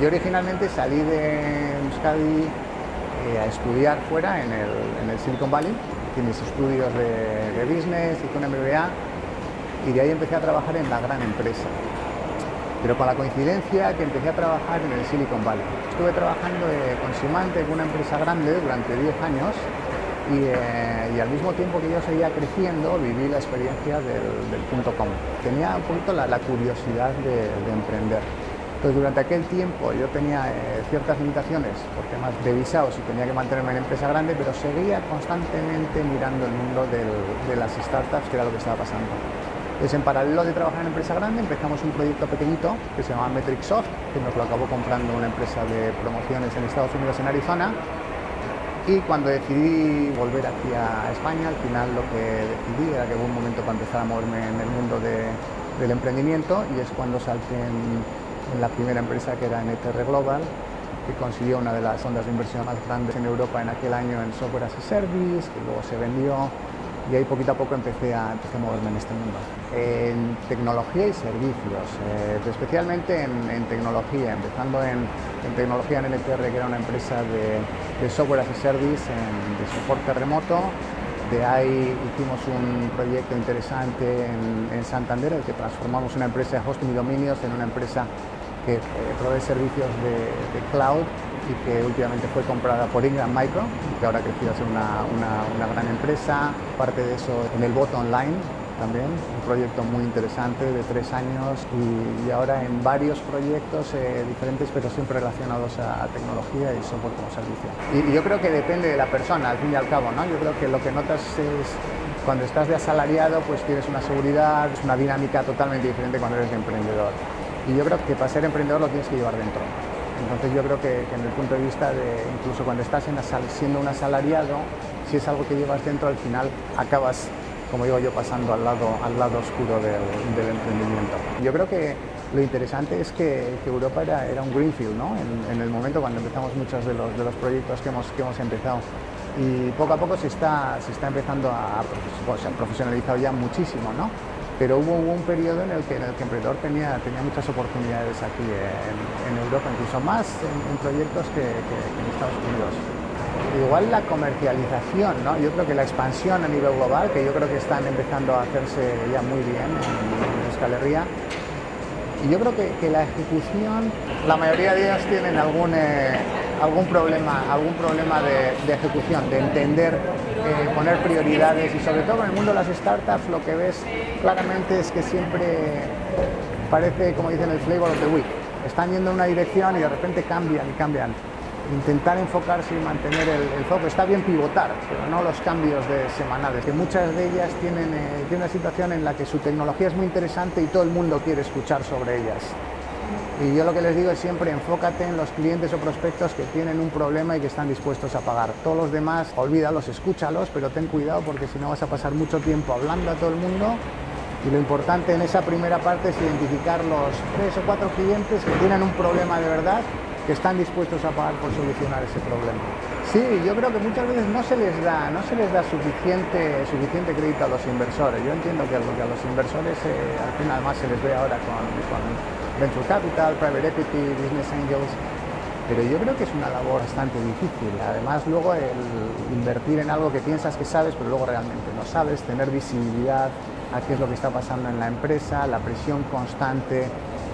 yo originalmente salí de Euskadi eh, a estudiar fuera en el, Silicon Valley, hice mis estudios de, business, hice un MBA y de ahí empecé a trabajar en la gran empresa pero con la coincidencia que empecé a trabajar en el Silicon Valley. Estuve trabajando con Simante en una empresa grande durante 10 años eh, y, al mismo tiempo que yo seguía creciendo viví la experiencia del, punto com. Tenía un poquito la, curiosidad de, emprender. Entonces durante aquel tiempo yo tenía eh, ciertas limitaciones por temas de visados y tenía que mantenerme en empresa grande, pero seguía constantemente mirando el mundo de las startups, que era lo que estaba pasando. Entonces, en paralelo de trabajar en empresa grande, empezamos un proyecto pequeñito que se llama Metric Soft, que nos lo acabó comprando una empresa de promociones en Estados Unidos, en Arizona. Y cuando decidí volver aquí a España, al final lo que decidí era que hubo un momento para empezar a moverme en el mundo del emprendimiento y es cuando salté en, la primera empresa que era NTR Global, que consiguió una de las ondas de inversión más grandes en Europa en aquel año en software as a service, que luego se vendió y ahí poquito a poco empecé a, moverme en este mundo. En tecnología y servicios, eh, especialmente en, tecnología, empezando en, tecnología en NTR, que era una empresa de, software as a service, de soporte remoto. De ahí hicimos un proyecto interesante en, Santander, el que transformamos una empresa de hosting y dominios en una empresa que eh, provee servicios de, cloud y que últimamente fue comprada por Ingram Micro, que ahora ha crecido a ser una, una, gran empresa. Parte de eso en el bot online también, un proyecto muy interesante de tres años y, ahora en varios proyectos eh, diferentes, pero siempre relacionados a, tecnología y software como servicio. Y, yo creo que depende de la persona, al fin y al cabo, ¿no? Yo creo que lo que notas es cuando estás de asalariado, pues tienes una seguridad, es una dinámica totalmente diferente cuando eres de emprendedor. Y yo creo que para ser emprendedor lo tienes que llevar dentro. Entonces yo creo que, en el punto de vista de incluso cuando estás siendo un asalariado, si es algo que llevas dentro, al final acabas, como digo yo, pasando al lado, al lado oscuro del, emprendimiento. Yo creo que lo interesante es que, Europa era, era, un greenfield, ¿no? En, el momento cuando empezamos muchos de los, proyectos que hemos, que hemos empezado. Y poco a poco se está, se está empezando a, profesionalizado ya muchísimo, ¿no? Pero hubo, un periodo en el que, el emprendedor tenía, tenía muchas oportunidades aquí en, Europa, incluso más en, proyectos que, en Estados Unidos. Igual la comercialización, ¿no? yo creo que la expansión a nivel global, que yo creo que están empezando a hacerse ya muy bien en, Escalería, y yo creo que, la ejecución, la mayoría de ellas tienen algún, eh, algún problema, algún problema de, ejecución, de entender, eh, poner prioridades y sobre todo en el mundo de las startups lo que ves claramente es que siempre parece, como dicen, el flavor of the week. Están yendo en una dirección y de repente cambian y cambian. Intentar enfocarse y mantener el, foco. Está bien pivotar, pero no los cambios de semanales, que muchas de ellas tienen, eh, tienen una situación en la que su tecnología es muy interesante y todo el mundo quiere escuchar sobre ellas. Y yo lo que les digo es siempre enfócate en los clientes o prospectos que tienen un problema y que están dispuestos a pagar. Todos los demás, olvídalos, escúchalos, pero ten cuidado porque si no vas a pasar mucho tiempo hablando a todo el mundo. Y lo importante en esa primera parte es identificar los tres o cuatro clientes que tienen un problema de verdad, que están dispuestos a pagar por solucionar ese problema. Sí, yo creo que muchas veces no se les da, no se les da suficiente, suficiente crédito a los inversores. Yo entiendo que a los, inversores eh, al final más se les ve ahora con venture capital, private equity, business angels, pero yo creo que es una labor bastante difícil. Además, luego el invertir en algo que piensas que sabes, pero luego realmente no sabes, tener visibilidad a qué es lo que está pasando en la empresa, la presión constante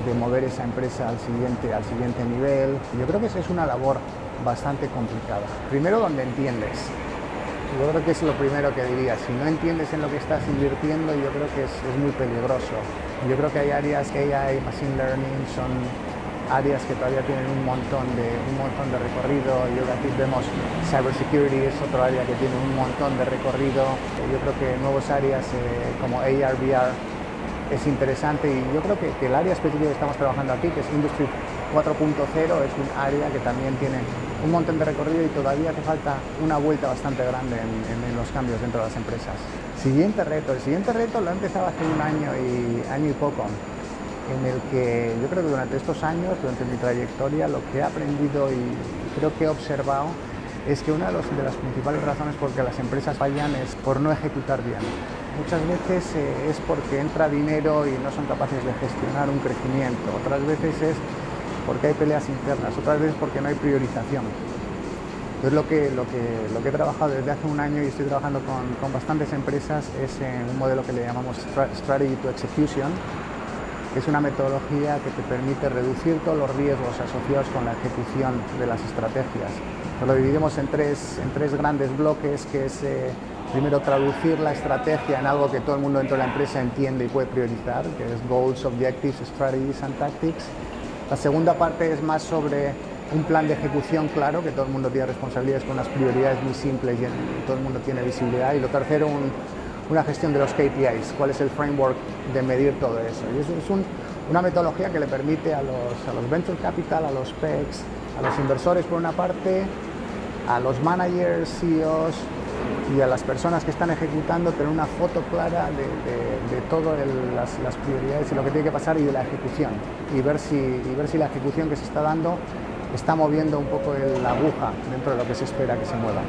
de mover esa empresa al siguiente, al siguiente nivel. Yo creo que esa es una labor bastante complicada. Primero, donde entiendes. Yo creo que es lo primero que diría. Si no entiendes en lo que estás invirtiendo, yo creo que es, es muy peligroso. Yo creo que hay áreas AI, Machine Learning, son áreas que todavía tienen un montón de, un montón de recorrido. Yo aquí vemos Cybersecurity, es otro área que tiene un montón de recorrido. Yo creo que nuevas áreas eh, como AR, VR es interesante y yo creo que, el área específica que estamos trabajando aquí, que es Industry 4.0, es un área que también tiene un montón de recorrido y todavía hace falta una vuelta bastante grande en los cambios dentro de las empresas. Siguiente reto. El siguiente reto lo he empezado hace un año y, año y poco, en el que yo creo que durante estos años, durante mi trayectoria, lo que he aprendido y creo que he observado es que una de, las principales razones por que las empresas fallan es por no ejecutar bien. Muchas veces eh, es porque entra dinero y no son capaces de gestionar un crecimiento. Otras veces es porque hay peleas internas, otras veces porque no hay priorización. Entonces lo que, lo que, lo que he trabajado desde hace un año y estoy trabajando con, con bastantes empresas es en un modelo que le llamamos Strategy to Execution, que es una metodología que te permite reducir todos los riesgos asociados con la ejecución de las estrategias. lo dividimos en tres, en tres grandes bloques, que es eh, primero traducir la estrategia en algo que todo el mundo dentro de la empresa entiende y puede priorizar, que es Goals, Objectives, Strategies and Tactics. La segunda parte es más sobre un plan de ejecución claro, que todo el mundo tiene responsabilidades con unas prioridades muy simples y todo el mundo tiene visibilidad. Y lo tercero, una gestión de los KPIs, cuál es el framework de medir todo eso. Y eso es una metodología que le permite a los, a los venture capital, a los PECs, a los inversores por una parte, a los managers, CEOs y a las personas que están ejecutando tener una foto clara de, de, todas las, prioridades y lo que tiene que pasar y de la ejecución y ver si, y ver si la ejecución que se está dando está moviendo un poco la aguja dentro de lo que se espera que se mueva.